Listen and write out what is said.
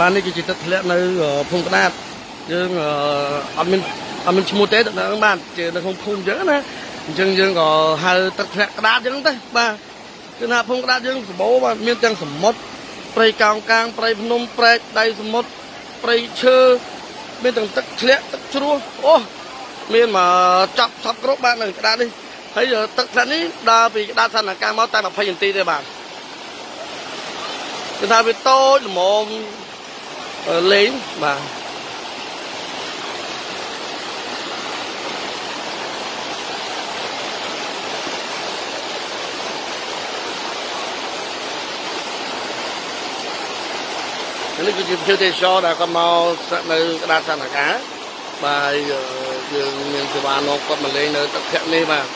បាននេះគឺជាទឹកធ្លាក់នៅភូមិក្តាតយើងអត់មានអត់មានឈ្មោះទេទឹកហ្នឹងបាទជានៅក្នុងភូមិអញ្ចឹងណាអញ្ចឹងយើងក៏ហៅទឹកធ្លាក់ក្តាតអញ្ចឹងទៅបាទគឺថាភូមិក្តាតយើងសម្បូរបាទមានទាំងសមុទ្រព្រៃកោងកាងព្រៃភ្នំព្រែកដៃសមុទ្រព្រៃឈើមានទាំងទឹកធ្លាក់ទឹកជ្រោះអូមានមកចាប់សពគ្រប់បាទនៅក្តាតនេះហើយទឹកធ្លាក់នេះដើរពីក្តាតសន្នការមកតែ20នាទីទេបាទគឺថាវាតូចល្មម លេងបាទនេះគឺជាភ្ញៀវទេសចរដែលគាត់មកនៅក្តារសន្និការបាទយើងមានសេវានាំគាត់មកលេងនៅទឹកភ័ក្រនេះបាទ